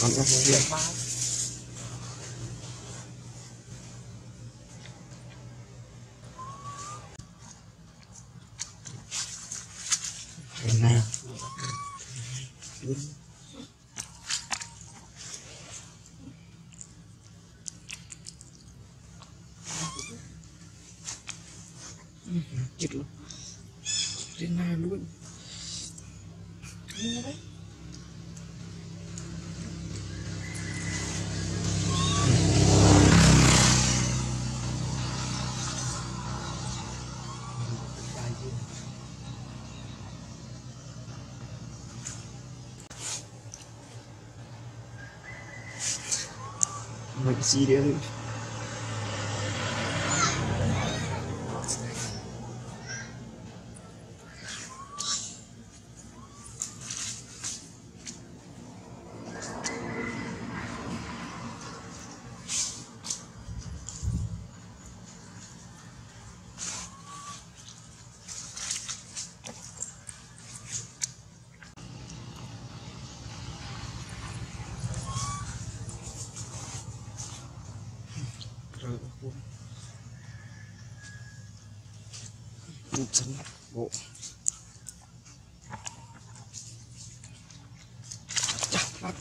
còn có việc cái này chết luôn trên này luôn đấy gì đấy buông chấn bộ chặt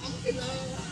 Allah.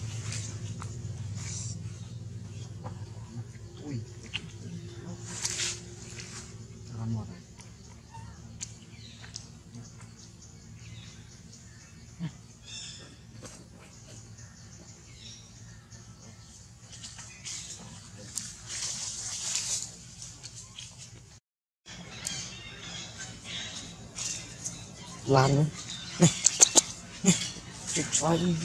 Lan nữa. Này. Này. Chụp xoay đi.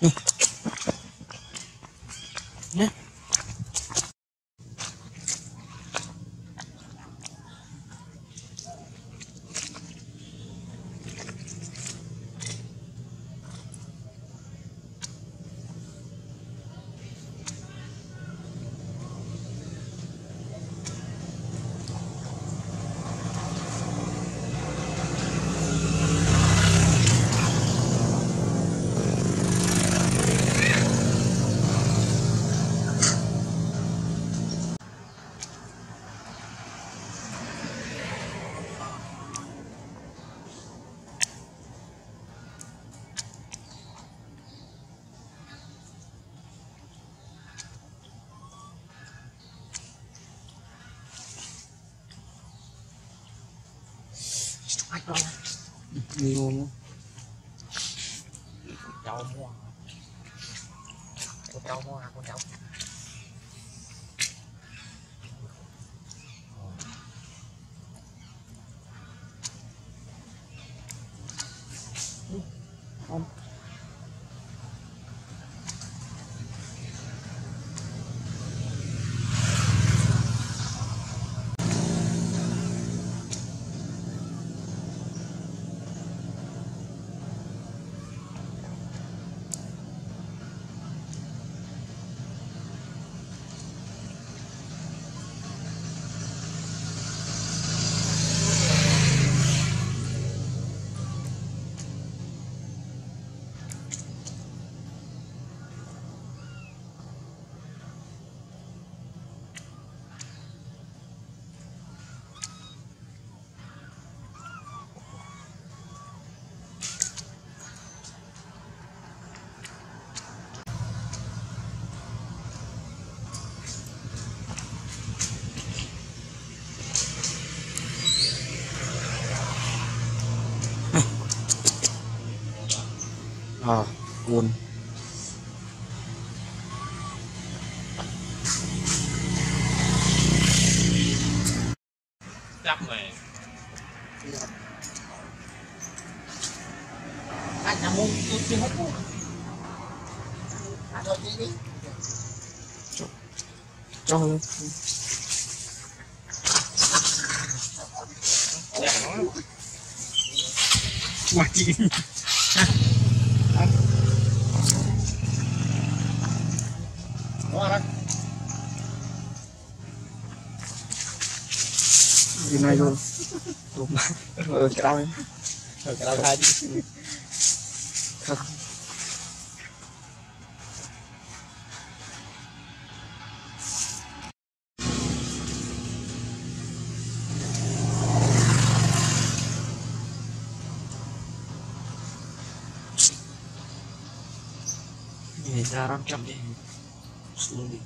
Yeah. Ai đâu? nhiều nữa Cháu mua. Con cháu mua con cháu? à buồn Chắc mày. Anh là mua tôi chưa hết mua. Anh thôi đi đi. cho luôn Mà Đó đó. gì này luôn đúng ờ cái đau ấy Rồi cái đầu hai đi. không Nhìn ra 500 đi xuống đi